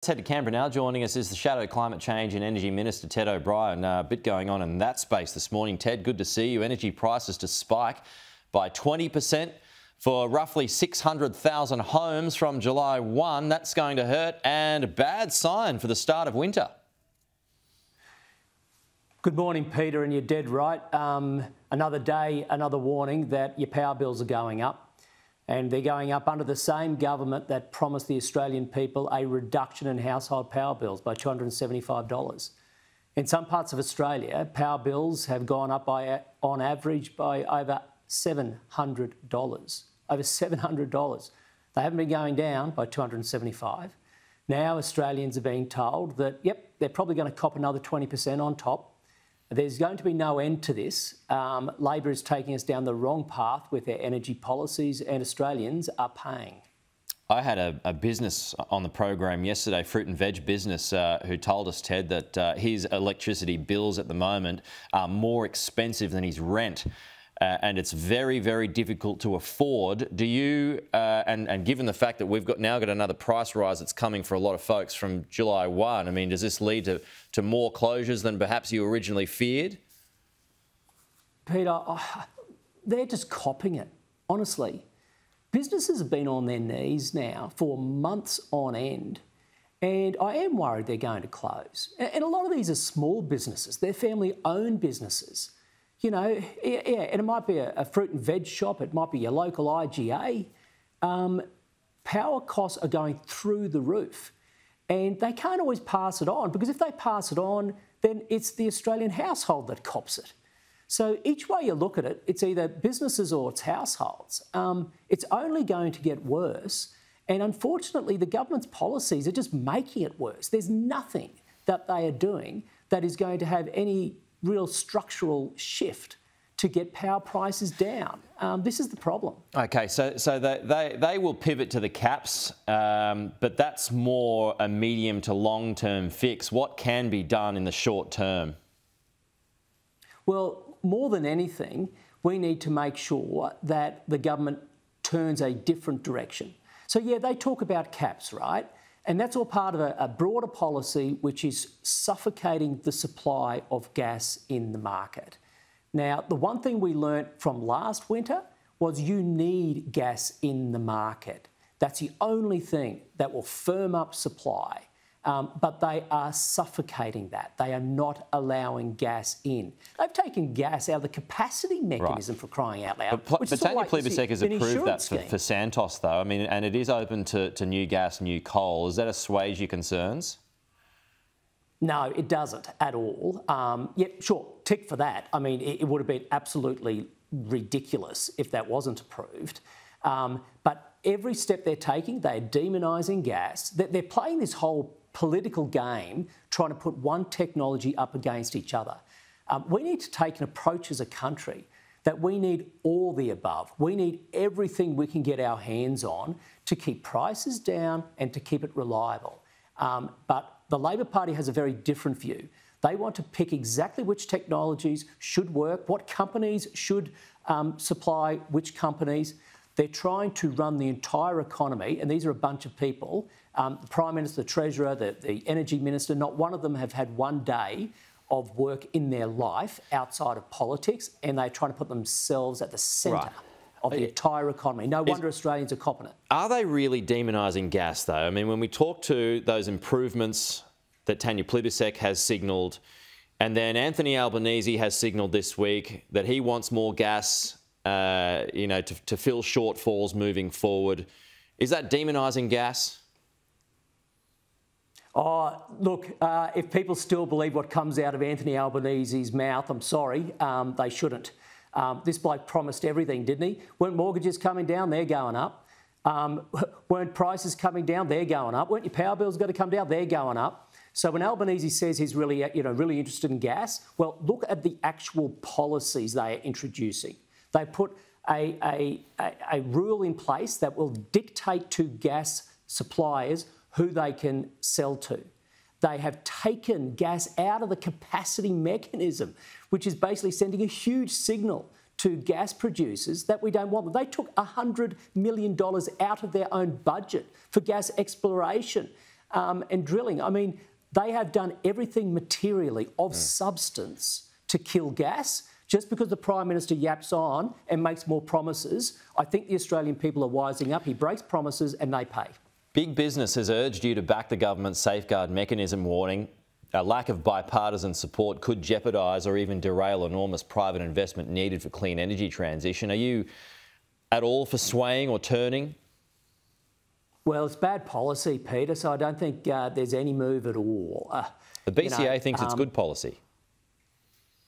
Let's head to Canberra now. Joining us is the Shadow Climate Change and Energy Minister Ted O'Brien. Uh, a bit going on in that space this morning. Ted, good to see you. Energy prices to spike by 20% for roughly 600,000 homes from July 1. That's going to hurt and a bad sign for the start of winter. Good morning, Peter, and you're dead right. Um, another day, another warning that your power bills are going up and they're going up under the same government that promised the Australian people a reduction in household power bills by $275. In some parts of Australia, power bills have gone up by, on average by over $700. Over $700. They haven't been going down by 275. Now Australians are being told that, yep, they're probably going to cop another 20% on top there's going to be no end to this. Um, Labor is taking us down the wrong path with their energy policies, and Australians are paying. I had a, a, business on the program yesterday, fruit and veg business, uh, who told us, Ted, that uh, his electricity bills at the moment are more expensive than his rent uh, and it's very, very difficult to afford. Do you, uh, and, and given the fact that we've got now got another price rise that's coming for a lot of folks from July 1, I mean, does this lead to, to more closures than perhaps you originally feared? Peter, they're just copying it, honestly. Businesses have been on their knees now for months on end. And I am worried they're going to close. And a lot of these are small businesses, they're family owned businesses. You know, yeah, and it might be a, a, fruit and veg shop, it might be your local IGA. Um, power costs are going through the roof. And they can't always pass it on because if they pass it on, then it's the Australian household that cops it. So each way you look at it, it's either businesses or it's households. Um, it's only going to get worse. And unfortunately, the government's policies are just making it worse. There's nothing that they are doing that is going to have any real structural shift to get power prices down. Um, this is the problem. Okay, so so they, they, they will pivot to the caps, um, but that's more a medium to long term fix. What can be done in the short term? Well, more than anything, we need to make sure that the government turns a different direction. So, yeah, they talk about caps, right? And that's all part of a, a, broader policy which is suffocating the supply of gas in the market. Now, the one thing we learnt from last winter was you need gas in the market. That's the only thing that will firm up supply. Um, but they are suffocating that. They are not allowing gas in. They've taken gas out of the capacity mechanism right. for crying out loud. But, but Tanya like Plibersek has approved that for, for, Santos, though. I mean, and it is open to, to new gas, new coal. Does that assuage your concerns? No, it doesn't at all. Um, yeah, sure, tick for that. I mean, it, it, would have been absolutely ridiculous if that wasn't approved. Um, but every step they're taking, they're demonising gas. They're, they're playing this whole political game trying to put one technology up against each other. Um, we need to take an approach as a country that we need all the above. We need everything we can get our hands on to keep prices down and to keep it reliable. Um, but the Labor Party has a very different view. They want to pick exactly which technologies should work, what companies should um, supply which companies. They're trying to run the entire economy, and these are a bunch of people um, the Prime Minister, the Treasurer, the, the Energy Minister, not one of them have had one day of work in their life outside of politics, and they're trying to put themselves at the centre. Right of the entire economy. No wonder Is, Australians are copping it. Are they really demonising gas, though? I mean, when we talk to those improvements that Tanya Plibersek has signalled, and then Anthony Albanese has signalled this week that he wants more gas, uh, you know, to, to fill shortfalls moving forward. Is that demonising gas? Oh, look, uh, if people still believe what comes out of Anthony Albanese's mouth, I'm sorry, um, they shouldn't. Um, this bloke promised everything, didn't he? Weren't mortgages coming down? They're going up. Um, weren't prices coming down? They're going up. Weren't your power bills going to come down? They're going up. So when Albanese says he's really, you know, really interested in gas, well, look at the actual policies they are introducing. They put a, a, a, rule in place that will dictate to gas suppliers who they can sell to. They have taken gas out of the capacity mechanism, which is basically sending a huge signal to gas producers that we don't want them. They took $100 million out of their own budget for gas exploration. um, and drilling. I mean, they have done everything materially of mm. substance to kill gas. Just because the Prime Minister yaps on and makes more promises, I think the Australian people are wising up. He breaks promises and they pay. Big business has urged you to back the government's safeguard mechanism warning. A lack of bipartisan support could jeopardise or even derail enormous private investment needed for clean energy transition. Are you at all for swaying or turning? Well, it's bad policy, Peter, so I don't think uh, there's any move at all. Uh, the BCA you know, thinks um, it's good policy.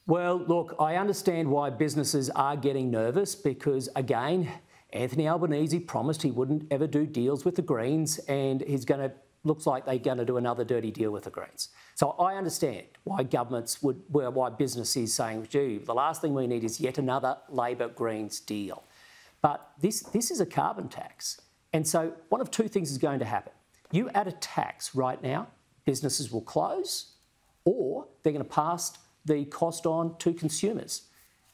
Well, look, I understand why businesses are getting nervous because, again, Anthony Albanese promised he wouldn't ever do deals with the Greens, and he's going to looks like they're going to do another dirty deal with the Greens. So I understand why governments would, why business is saying, gee, the last thing we need is yet another Labor Greens deal. But this, this is a carbon tax. And so one of two things is going to happen. You add a tax right now, businesses will close, or they're going to pass the cost on to consumers.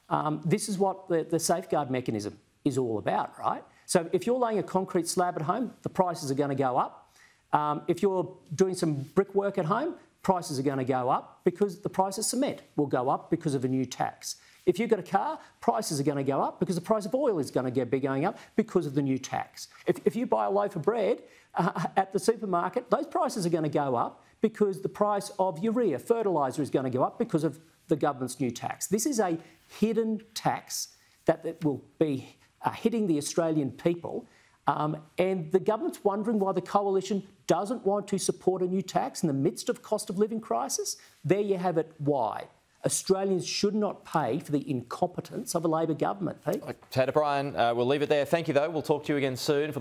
Um, this is what the, the safeguard mechanism is all about, right? So if you're laying a concrete slab at home, the prices are going to go up. Um, if you're doing some brickwork at home, prices are going to go up because the price of cement will go up because of a new tax. If you've got a car, prices are going to go up because the price of oil is going to be going up because of the new tax. If, if you buy a loaf of bread uh, at the supermarket, those prices are going to go up because the price of urea, fertiliser, is going to go up because of the government's new tax. This is a hidden tax that, that will be uh, hitting the Australian people. Um, and the government's wondering why the coalition doesn't want to support a new tax in the midst of cost of living crisis. There you have it. Why? Australians should not pay for the incompetence of a Labor government, Pete. Ted O'Brien, uh, we'll leave it there. Thank you, though. We'll talk to you again soon.